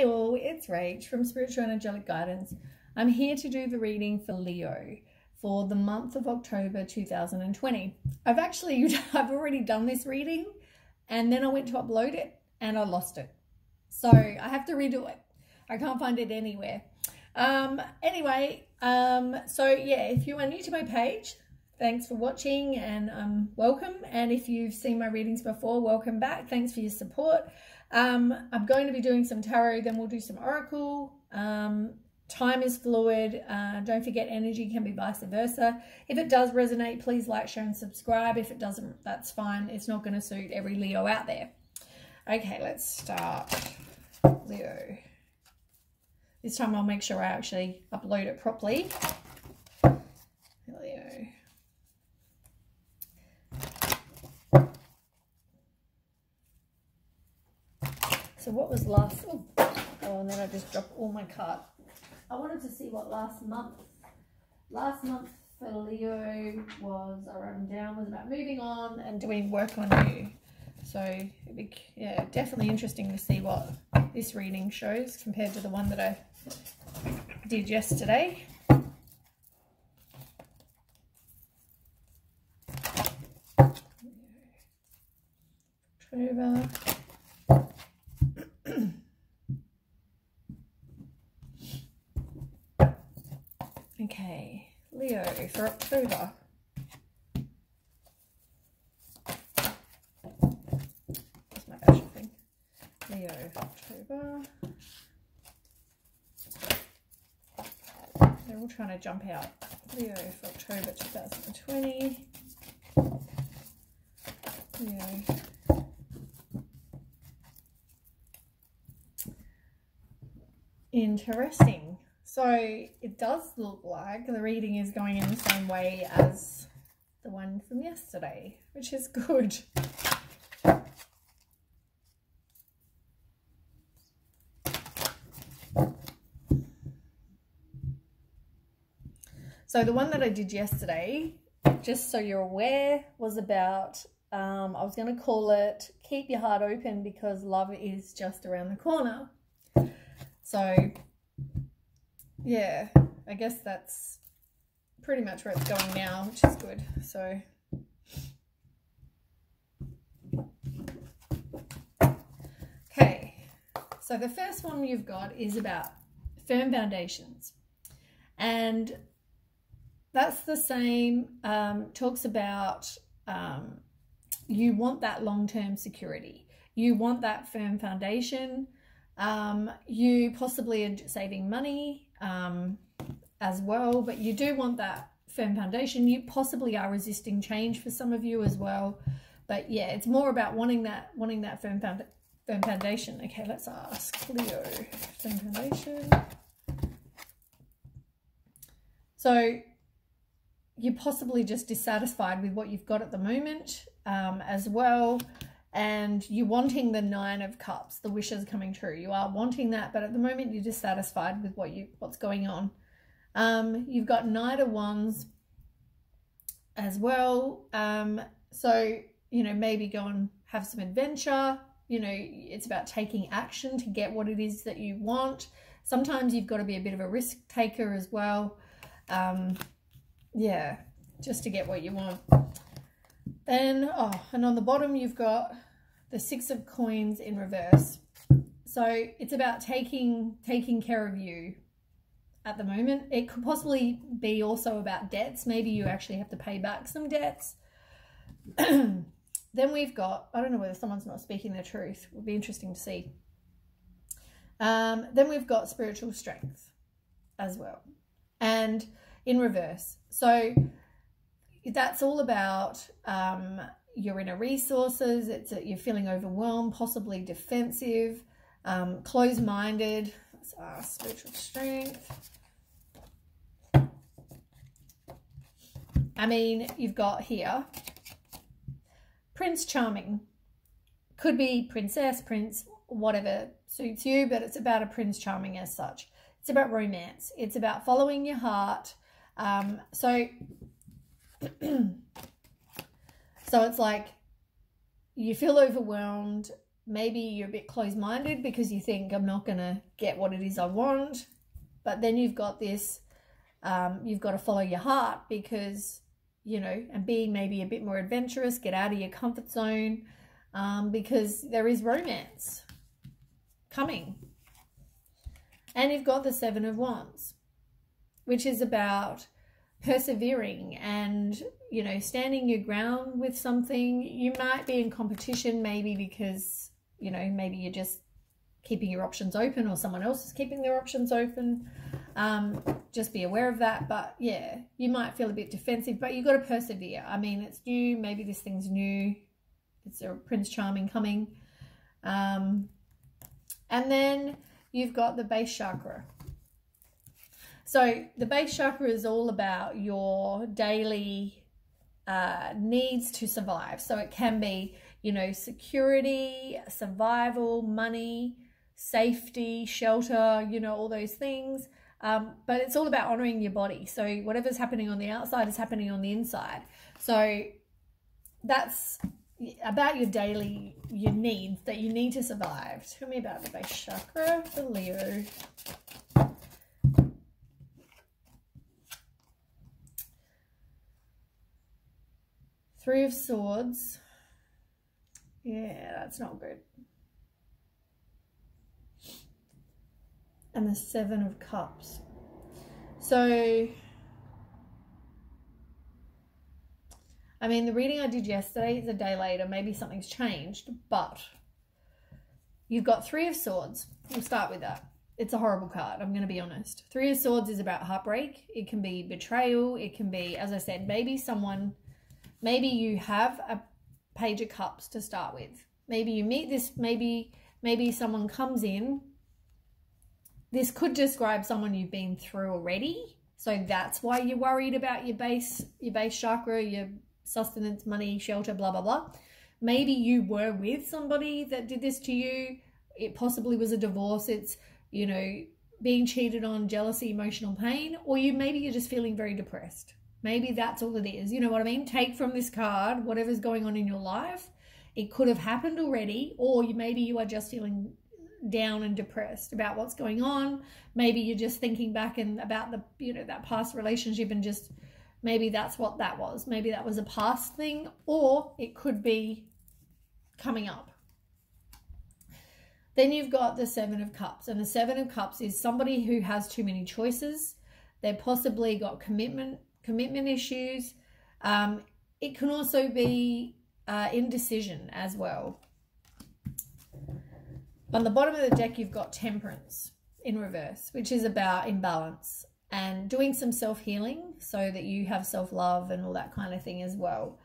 Hey all, it's Rach from Spiritual Angelic Guidance. I'm here to do the reading for Leo for the month of October 2020. I've actually, I've already done this reading and then I went to upload it and I lost it. So I have to redo it. I can't find it anywhere. Um, anyway, um, so yeah, if you are new to my page, thanks for watching and um, welcome. And if you've seen my readings before, welcome back. Thanks for your support. Um, I'm going to be doing some tarot, then we'll do some oracle. Um, time is fluid. Uh, don't forget energy can be vice versa. If it does resonate, please like, share and subscribe. If it doesn't, that's fine. It's not going to suit every Leo out there. Okay, let's start. Leo. This time I'll make sure I actually upload it properly. Leo. So was last, oh, oh, and then I just dropped all my cards. I wanted to see what last month, last month for Leo was, I wrote them down, was about moving on and doing work on you. So, it'd be, yeah, definitely interesting to see what this reading shows compared to the one that I did yesterday. October. Okay, Leo for October. That's my actual thing. Leo October. They're all trying to jump out. Leo for October 2020. Leo. Interesting. So it does look like the reading is going in the same way as the one from yesterday, which is good. So the one that I did yesterday, just so you're aware, was about, um, I was going to call it Keep Your Heart Open because love is just around the corner. So yeah, I guess that's pretty much where it's going now, which is good. So, okay. So the first one you've got is about firm foundations. And that's the same, um, talks about um, you want that long-term security. You want that firm foundation. Um, you possibly are saving money um, as well, but you do want that firm foundation. You possibly are resisting change for some of you as well. But yeah, it's more about wanting that wanting that firm, found, firm foundation. Okay, let's ask Leo. Firm foundation. So you're possibly just dissatisfied with what you've got at the moment um, as well and you're wanting the nine of cups the wishes coming true. You are wanting that but at the moment you're dissatisfied with what you what's going on. Um you've got knight of wands as well. Um so you know maybe go and have some adventure. You know it's about taking action to get what it is that you want. Sometimes you've got to be a bit of a risk taker as well. Um yeah just to get what you want then, oh, and on the bottom you've got the six of coins in reverse. So it's about taking taking care of you at the moment. It could possibly be also about debts. Maybe you actually have to pay back some debts. then we've got, I don't know whether someone's not speaking the truth. It would be interesting to see. Um, then we've got spiritual strength as well. And in reverse. So that's all about um, your inner resources. It's a, you're feeling overwhelmed, possibly defensive, um, closed-minded. Let's ask spiritual strength. I mean, you've got here Prince Charming. Could be princess, prince, whatever suits you, but it's about a Prince Charming as such. It's about romance. It's about following your heart. Um, so so it's like you feel overwhelmed, maybe you're a bit closed minded because you think I'm not going to get what it is I want. But then you've got this, um, you've got to follow your heart because, you know, and being maybe a bit more adventurous, get out of your comfort zone um, because there is romance coming. And you've got the Seven of Wands, which is about persevering and you know standing your ground with something. You might be in competition maybe because you know maybe you're just keeping your options open or someone else is keeping their options open. Um, just be aware of that. But yeah you might feel a bit defensive but you've got to persevere. I mean it's new. Maybe this thing's new. It's a prince charming coming. Um, and then you've got the base chakra so the base chakra is all about your daily uh, needs to survive. So it can be, you know, security, survival, money, safety, shelter, you know, all those things. Um, but it's all about honoring your body. So whatever's happening on the outside is happening on the inside. So that's about your daily your needs that you need to survive. Tell me about the base chakra for Leo. Three of Swords. Yeah, that's not good. And the Seven of Cups. So, I mean, the reading I did yesterday is a day later. Maybe something's changed, but you've got Three of Swords. We'll start with that. It's a horrible card, I'm going to be honest. Three of Swords is about heartbreak. It can be betrayal. It can be, as I said, maybe someone Maybe you have a page of cups to start with. Maybe you meet this, maybe, maybe someone comes in. This could describe someone you've been through already. So that's why you're worried about your base, your base chakra, your sustenance, money, shelter, blah, blah, blah. Maybe you were with somebody that did this to you. It possibly was a divorce. It's, you know, being cheated on, jealousy, emotional pain, or you maybe you're just feeling very depressed. Maybe that's all it is. You know what I mean? Take from this card whatever's going on in your life. It could have happened already, or you, maybe you are just feeling down and depressed about what's going on. Maybe you're just thinking back and about the you know that past relationship and just maybe that's what that was. Maybe that was a past thing, or it could be coming up. Then you've got the Seven of Cups, and the Seven of Cups is somebody who has too many choices. They've possibly got commitment commitment issues. Um, it can also be uh, indecision as well. On the bottom of the deck, you've got temperance in reverse, which is about imbalance and doing some self-healing so that you have self-love and all that kind of thing as well.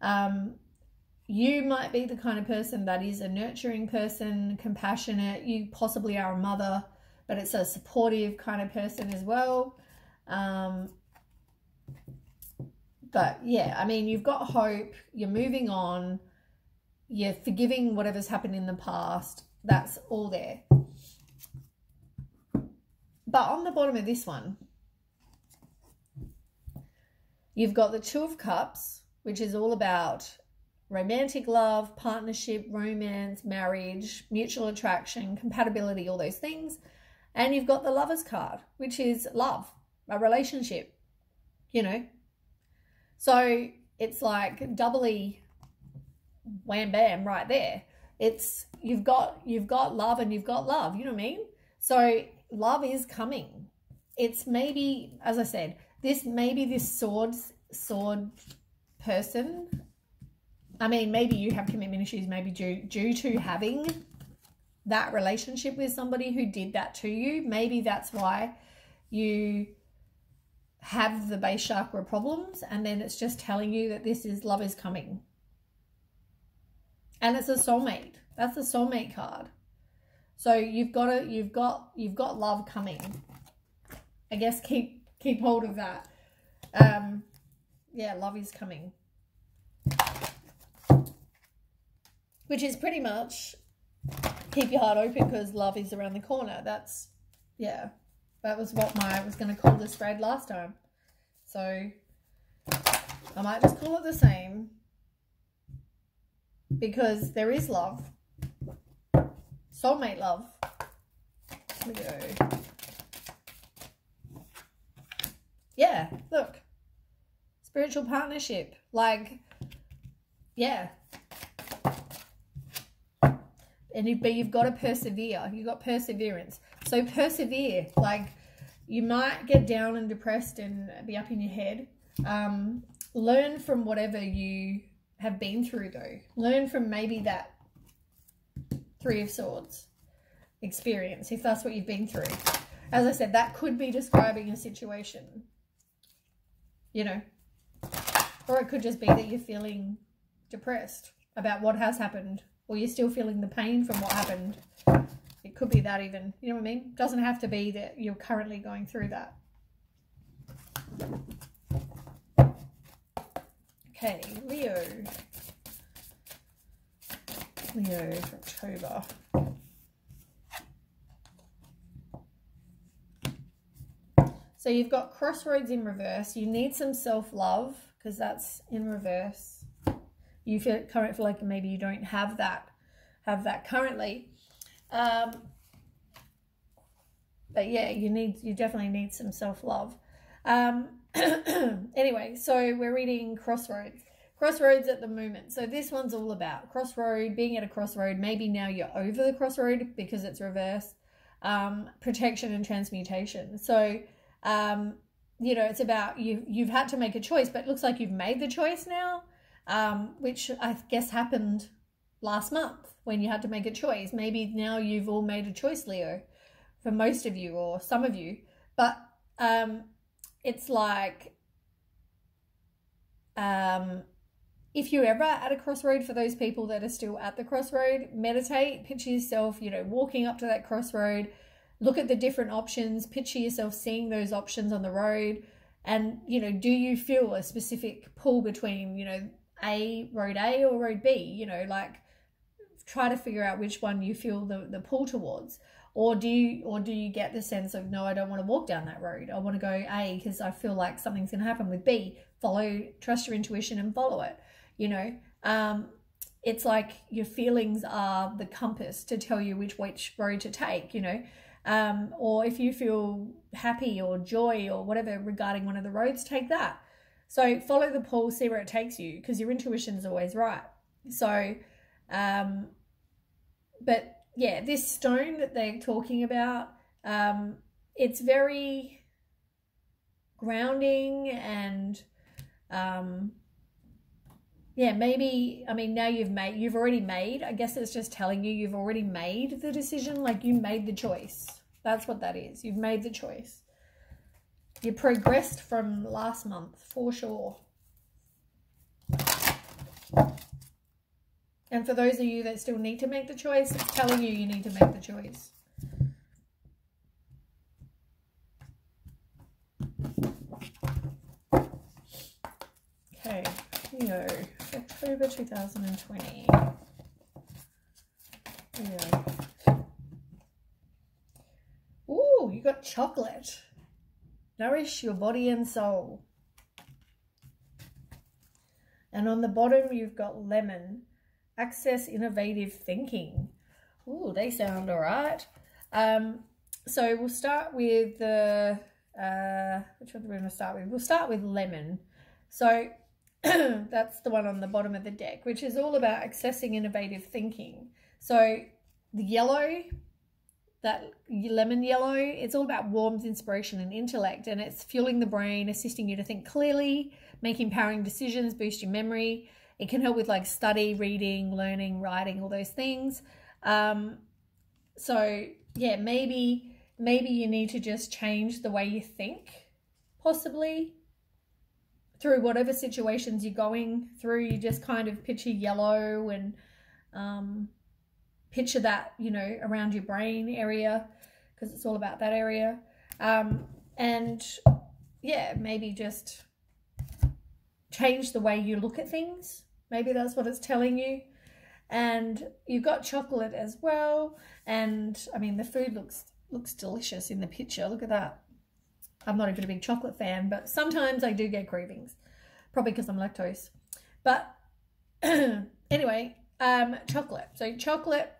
Um, you might be the kind of person that is a nurturing person, compassionate. You possibly are a mother, but it's a supportive kind of person as well. Um, but yeah, I mean, you've got hope, you're moving on, you're forgiving whatever's happened in the past. That's all there. But on the bottom of this one, you've got the Two of Cups, which is all about romantic love, partnership, romance, marriage, mutual attraction, compatibility, all those things. And you've got the Lover's card, which is love, a relationship, you know, so it's like doubly wham bam right there. It's you've got you've got love and you've got love, you know what I mean? So love is coming. It's maybe, as I said, this maybe this sword sword person. I mean, maybe you have commitment issues, maybe due due to having that relationship with somebody who did that to you. Maybe that's why you have the base chakra problems and then it's just telling you that this is love is coming. And it's a soulmate. That's a soulmate card. So you've got to, you've got, you've got love coming. I guess keep, keep hold of that. Um, yeah, love is coming. Which is pretty much keep your heart open because love is around the corner. That's, yeah. That was what my was going to call this spread last time. So I might just call it the same because there is love. Soulmate love. Leo. Yeah, look. Spiritual partnership. Like, yeah. And you, but you've got to persevere. You've got perseverance. So persevere. Like, you might get down and depressed and be up in your head. Um, learn from whatever you have been through, though. Learn from maybe that Three of Swords experience, if that's what you've been through. As I said, that could be describing a situation, you know, or it could just be that you're feeling depressed about what has happened, or you're still feeling the pain from what happened. It could be that even, you know what I mean? Doesn't have to be that you're currently going through that. Okay, Leo. Leo for October. So you've got crossroads in reverse. You need some self-love because that's in reverse. You feel current feel like maybe you don't have that have that currently. Um, but yeah, you need you definitely need some self-love. Um, anyway, so we're reading Crossroads. Crossroads at the moment. So this one's all about crossroad, being at a crossroad. Maybe now you're over the crossroad because it's reverse. Um, protection and transmutation. So um, you know, it's about you. You've had to make a choice, but it looks like you've made the choice now, um, which I guess happened last month when you had to make a choice. Maybe now you've all made a choice, Leo, for most of you or some of you. But um, it's like um, if you're ever at a crossroad for those people that are still at the crossroad, meditate, picture yourself, you know, walking up to that crossroad look at the different options, picture yourself seeing those options on the road. And, you know, do you feel a specific pull between, you know, A, road A or road B? You know, like try to figure out which one you feel the, the pull towards. Or do you or do you get the sense of no, I don't want to walk down that road. I want to go A because I feel like something's gonna happen with B. Follow, trust your intuition and follow it. You know, um, it's like your feelings are the compass to tell you which which road to take. You know, um, or if you feel happy or joy or whatever regarding one of the roads, take that. So follow the pull, see where it takes you, because your intuition is always right. So, um, but yeah, this stone that they're talking about, um, it's very grounding and um, yeah, maybe, I mean, now you've made, you've already made, I guess it's just telling you you've already made the decision. Like you made the choice. That's what that is. You've made the choice. You progressed from last month for sure. And for those of you that still need to make the choice, it's telling you you need to make the choice. Okay, Leo. October 2020. Yeah. Ooh, you got chocolate. Nourish your body and soul. And on the bottom, you've got lemon. Access innovative thinking. Ooh, they sound all right. Um, so we'll start with the, uh, which one do we to start with? We'll start with lemon. So that's the one on the bottom of the deck, which is all about accessing innovative thinking. So the yellow, that lemon yellow, it's all about warmth, inspiration, and intellect, and it's fueling the brain, assisting you to think clearly, make empowering decisions, boost your memory. It can help with like study, reading, learning, writing, all those things. Um, so yeah, maybe maybe you need to just change the way you think, possibly through whatever situations you're going through, you just kind of picture yellow and um, picture that, you know, around your brain area because it's all about that area. Um, and yeah, maybe just change the way you look at things. Maybe that's what it's telling you. And you've got chocolate as well. And I mean, the food looks looks delicious in the picture. Look at that. I'm not even a big chocolate fan, but sometimes I do get cravings, probably because I'm lactose. But anyway, um, chocolate. So chocolate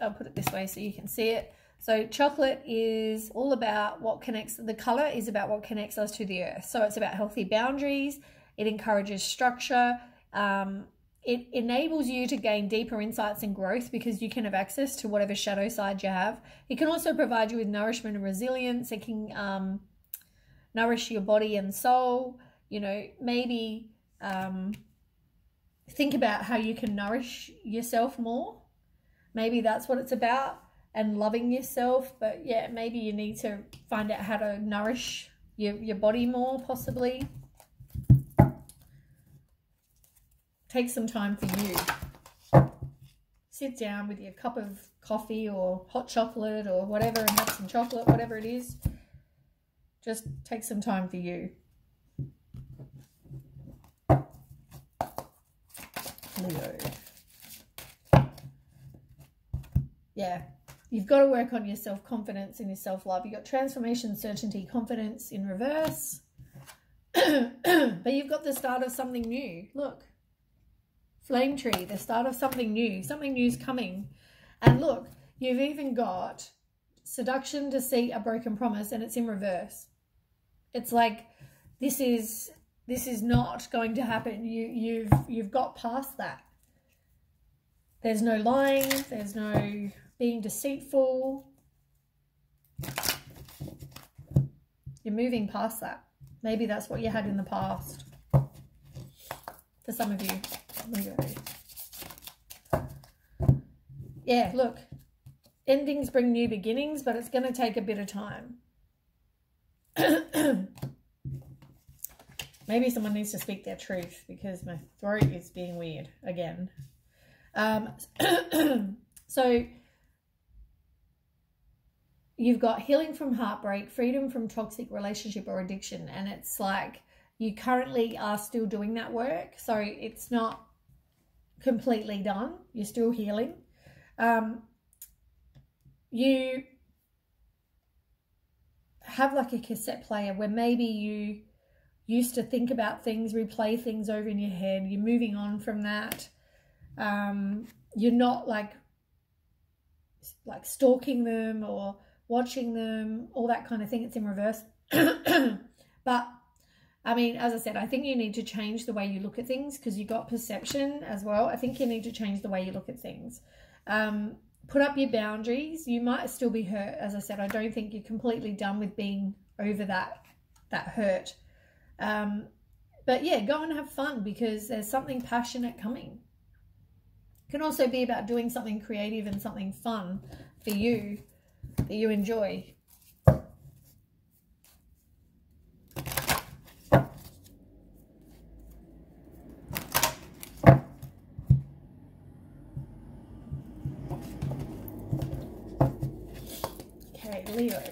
I'll put it this way so you can see it. So chocolate is all about what connects, the color is about what connects us to the earth. So it's about healthy boundaries. It encourages structure. Um, it enables you to gain deeper insights and growth because you can have access to whatever shadow side you have. It can also provide you with nourishment and resilience. It can um, nourish your body and soul. You know, maybe um, think about how you can nourish yourself more. Maybe that's what it's about and loving yourself. But yeah, maybe you need to find out how to nourish your, your body more, possibly. Take some time for you. Sit down with your cup of coffee or hot chocolate or whatever and have some chocolate, whatever it is. Just take some time for you. Leo. Yeah, you've got to work on your self-confidence and your self-love. You've got transformation, certainty, confidence in reverse. but you've got the start of something new. Look, flame tree, the start of something new. Something new is coming. And look, you've even got seduction, deceit, a broken promise, and it's in reverse. It's like this is this is not going to happen. You you've you've got past that. There's no lying, there's no being deceitful. You're moving past that. Maybe that's what you had in the past. For some of you. Yeah, look. Endings bring new beginnings, but it's going to take a bit of time. Maybe someone needs to speak their truth because my throat is being weird again. Um, so you've got healing from heartbreak, freedom from toxic relationship or addiction, and it's like you currently are still doing that work. So it's not completely done. You're still healing. Um, you have like a cassette player where maybe you used to think about things, replay things over in your head. You're moving on from that. Um, you're not like like stalking them or watching them, all that kind of thing. It's in reverse. but I mean, as I said, I think you need to change the way you look at things because you got perception as well. I think you need to change the way you look at things. Um, put up your boundaries. You might still be hurt. As I said, I don't think you're completely done with being over that that hurt. Um, but yeah, go and have fun because there's something passionate coming. It can also be about doing something creative and something fun for you that you enjoy. Okay, Leo.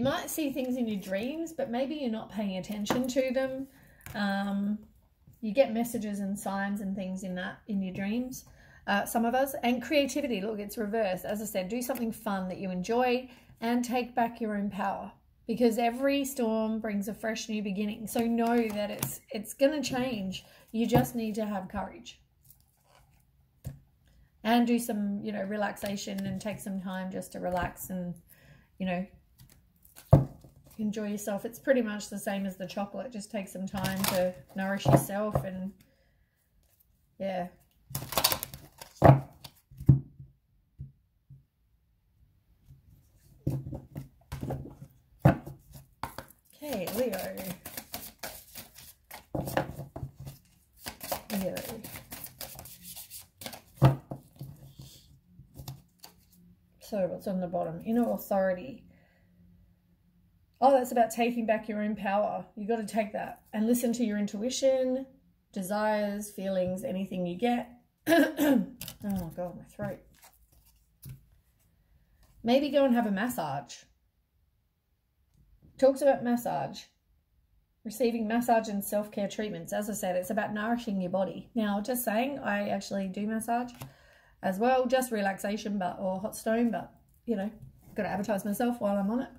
You might see things in your dreams, but maybe you're not paying attention to them. Um, you get messages and signs and things in that in your dreams uh, some of us. And creativity, look, it's reversed. As I said, do something fun that you enjoy and take back your own power because every storm brings a fresh new beginning. So know that it's it's going to change. You just need to have courage. And do some, you know, relaxation and take some time just to relax and, you know, enjoy yourself. It's pretty much the same as the chocolate. Just take some time to nourish yourself and yeah, Okay, Leo. Leo. So what's on the bottom? Inner authority. Oh, that's about taking back your own power. You've got to take that and listen to your intuition, desires, feelings, anything you get. oh my God, my throat. Maybe go and have a massage. Talks about massage. Receiving massage and self-care treatments. As I said, it's about nourishing your body. Now, just saying, I actually do massage as well. Just relaxation but or hot stone, but, you know, got to advertise myself while I'm on it.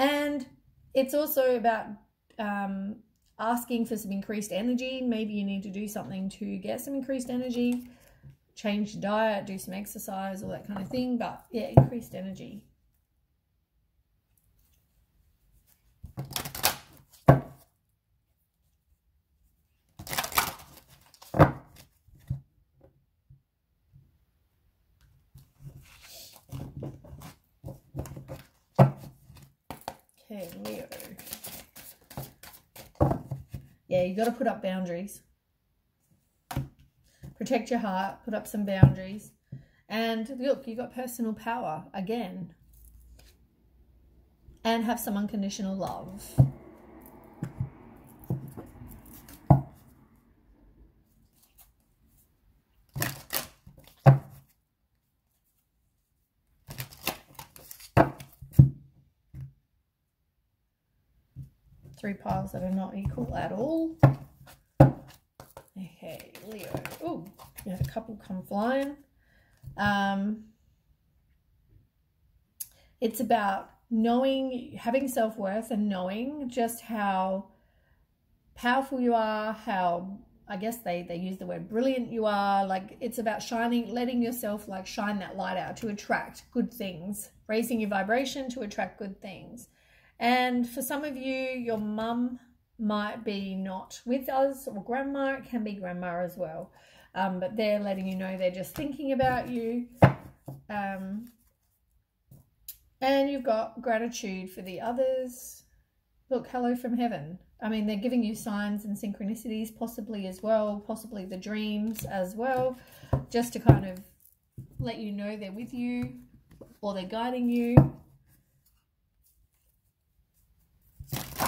And it's also about um, asking for some increased energy. Maybe you need to do something to get some increased energy change your diet, do some exercise, all that kind of thing. But yeah, increased energy. Leo. Yeah, you got to put up boundaries. Protect your heart, put up some boundaries. And look, you got personal power again. And have some unconditional love. Three piles that are not equal at all. Okay, Leo. Oh, you had a couple come flying. Um, it's about knowing, having self-worth and knowing just how powerful you are, how, I guess they, they use the word brilliant you are. Like it's about shining, letting yourself like shine that light out to attract good things, raising your vibration to attract good things. And for some of you, your mum might be not with us or grandma. It can be grandma as well. Um, but they're letting you know they're just thinking about you. Um, and you've got gratitude for the others. Look, hello from heaven. I mean, they're giving you signs and synchronicities possibly as well, possibly the dreams as well, just to kind of let you know they're with you or they're guiding you.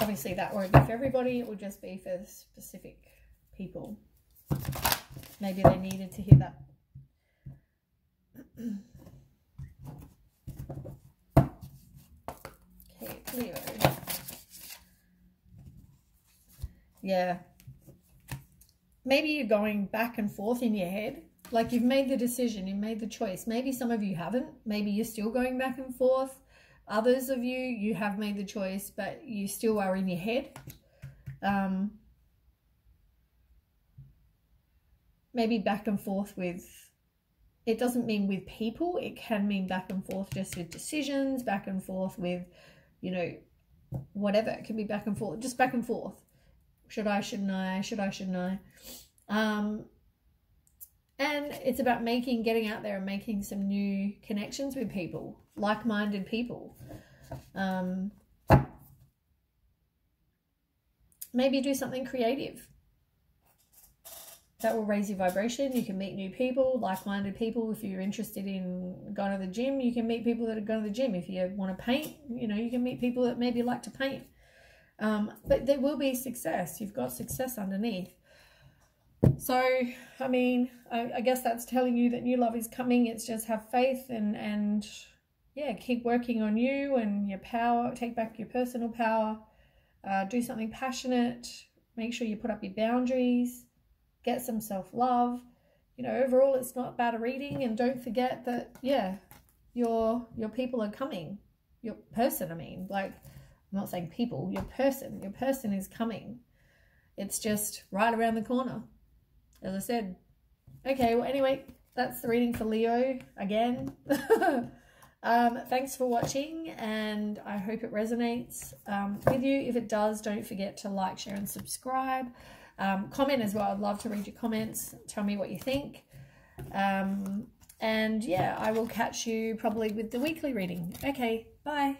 Obviously that won't be for everybody. It will just be for specific people. Maybe they needed to hear that. okay, Leo. Yeah. Maybe you're going back and forth in your head. Like you've made the decision, you've made the choice. Maybe some of you haven't. Maybe you're still going back and forth. Others of you, you have made the choice, but you still are in your head. Um, maybe back and forth with, it doesn't mean with people, it can mean back and forth just with decisions, back and forth with, you know, whatever. It can be back and forth, just back and forth. Should I, shouldn't I, should I, shouldn't I? Um, and it's about making, getting out there and making some new connections with people, like-minded people. Um, maybe do something creative. That will raise your vibration. You can meet new people, like-minded people. If you're interested in going to the gym, you can meet people that are going to the gym. If you want to paint, you know, you can meet people that maybe like to paint. Um, but there will be success. You've got success underneath. So, I mean, I, I, guess that's telling you that new love is coming. It's just have faith and, and yeah, keep working on you and your power. Take back your personal power. Uh, do something passionate. Make sure you put up your boundaries. Get some self-love. You know, overall, it's not bad reading. And don't forget that, yeah, your, your people are coming. Your person, I mean, like, I'm not saying people, your person. Your person is coming. It's just right around the corner as I said. Okay, well, anyway, that's the reading for Leo again. um, thanks for watching, and I hope it resonates um, with you. If it does, don't forget to like, share, and subscribe. Um, comment as well. I'd love to read your comments. Tell me what you think. Um, and yeah, I will catch you probably with the weekly reading. Okay, bye.